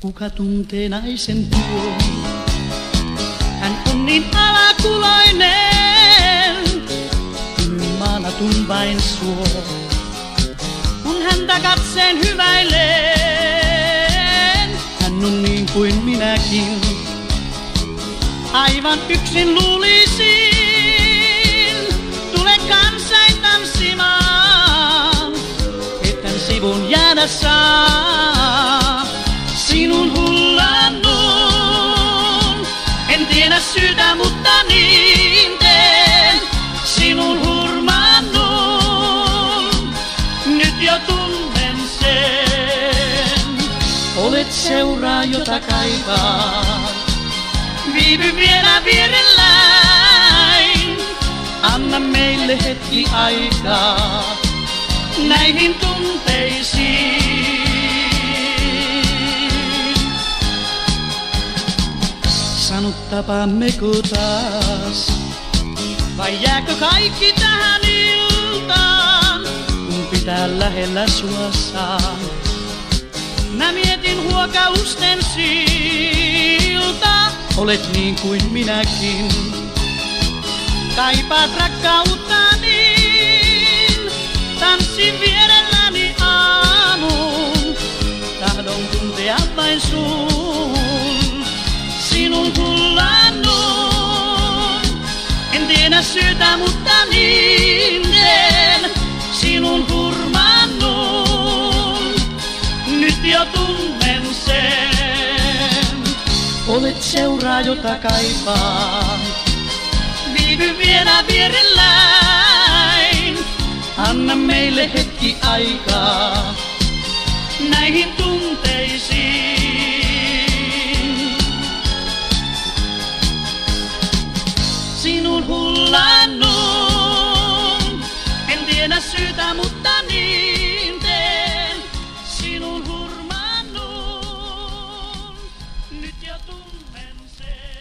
Kuka tuntee naisen tuon? Hän on niin alakuloinen, maalatun vain suo. Kun häntä katseen hyväilen, hän on niin kuin minäkin. Aivan yksin luulisin, tule kansain tanssimaan, etän sivun jäädä saa. Sinun hullannun, en tiedä syytä, mutta niin teen. Sinun hurmannun, nyt jo tunnen sen. Olet seuraa, jota kaipaan viivy vielä vierelläin. Anna meille hetki aikaa näihin tunteisiin. Tapaammeko taas, vai jääkö kaikki tähän iltaan, kun pitää lähellä sua saa. Mä mietin huokausten siltaa. Olet niin kuin minäkin. Kaipaat rakkautta niin, tanssin vierelläni aamuun. Tahdon tuntea vain sun, En tiedä syytä, mutta niin teen, sinun hurmannun. Nyt jo tunnen sen. Olet seuraa, jota kaipaan. Viivy vielä vierelläin. Anna meille hetki aikaa näihin tunteisiin. syytä, mutta niin teen sinun hurmannun. Nyt jo tunnen sen.